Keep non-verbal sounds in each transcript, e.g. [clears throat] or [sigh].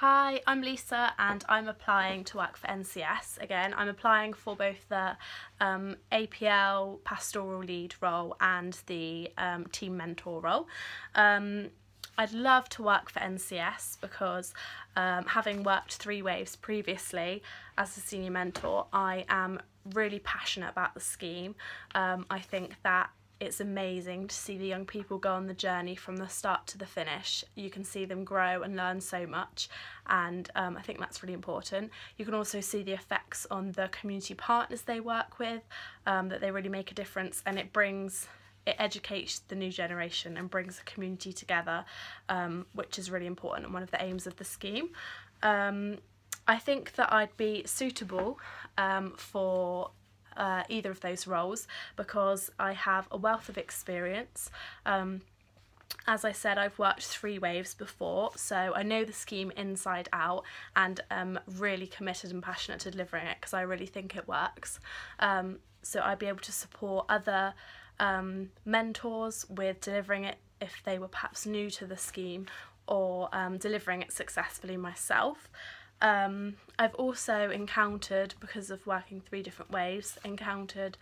Hi, I'm Lisa and I'm applying to work for NCS. Again, I'm applying for both the um, APL pastoral lead role and the um, team mentor role. Um, I'd love to work for NCS because um, having worked three waves previously as a senior mentor, I am really passionate about the scheme. Um, I think that it's amazing to see the young people go on the journey from the start to the finish. You can see them grow and learn so much, and um, I think that's really important. You can also see the effects on the community partners they work with, um, that they really make a difference, and it brings it educates the new generation and brings the community together, um, which is really important and one of the aims of the scheme. Um, I think that I'd be suitable um, for uh, either of those roles because I have a wealth of experience. Um, as I said, I've worked three waves before, so I know the scheme inside out and am really committed and passionate to delivering it because I really think it works. Um, so I'd be able to support other um, mentors with delivering it if they were perhaps new to the scheme or um, delivering it successfully myself. Um, I've also encountered, because of working three different waves, encountered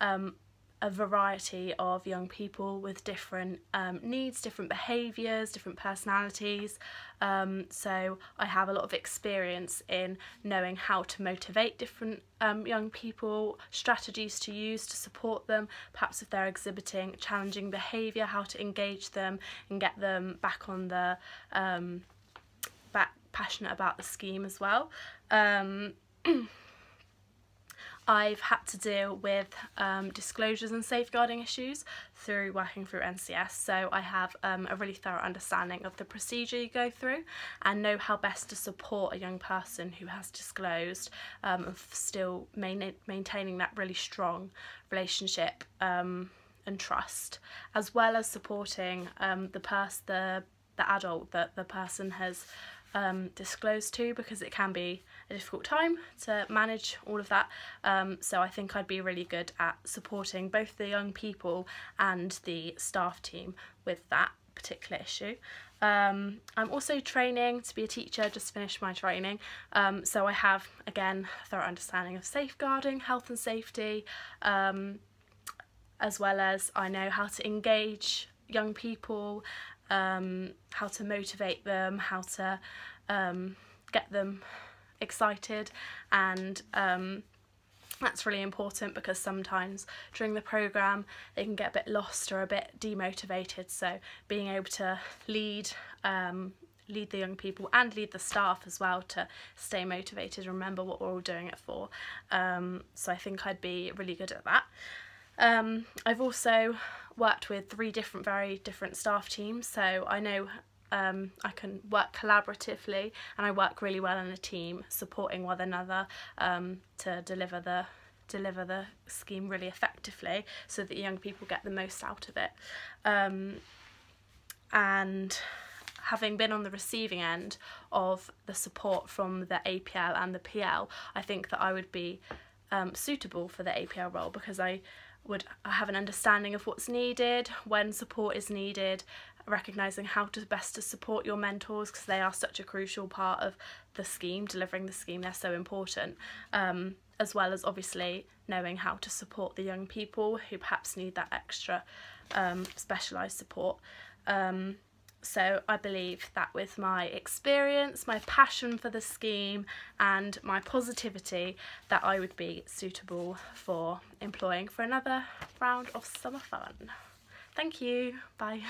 um, a variety of young people with different um, needs, different behaviours, different personalities. Um, so I have a lot of experience in knowing how to motivate different um, young people, strategies to use to support them, perhaps if they're exhibiting challenging behaviour, how to engage them and get them back on the um, passionate about the scheme as well. Um, [clears throat] I've had to deal with um, disclosures and safeguarding issues through working through NCS, so I have um, a really thorough understanding of the procedure you go through and know how best to support a young person who has disclosed um, and still main- maintaining that really strong relationship um, and trust, as well as supporting um, the person, the the adult that the person has um, disclosed to because it can be a difficult time to manage all of that. Um, so I think I'd be really good at supporting both the young people and the staff team with that particular issue. Um, I'm also training to be a teacher, just finished my training. Um, so I have, again, a thorough understanding of safeguarding, health and safety, um, as well as I know how to engage young people um, how to motivate them, how to um, get them excited, and um, that's really important because sometimes during the program they can get a bit lost or a bit demotivated. So being able to lead. Um, lead the young people and lead the staff as well to stay motivated remember what we're all doing it for um, so I think I'd be really good at that um, I've also worked with three different, very different staff teams, so I know um, I can work collaboratively and I work really well in a team, supporting one another um, to deliver the deliver the scheme really effectively, so that young people get the most out of it. Um, and having been on the receiving end of the support from the APL and the PL, I think that I would be um, suitable for the APL role because I would have an understanding of what's needed, when support is needed, recognizing how to best to support your mentors because they are such a crucial part of the scheme, delivering the scheme, they're so important. Um, as well as obviously knowing how to support the young people who perhaps need that extra um, specialised support. Um, so I believe that with my experience, my passion for the scheme and my positivity that I would be suitable for employing for another round of summer fun. Thank you. Bye.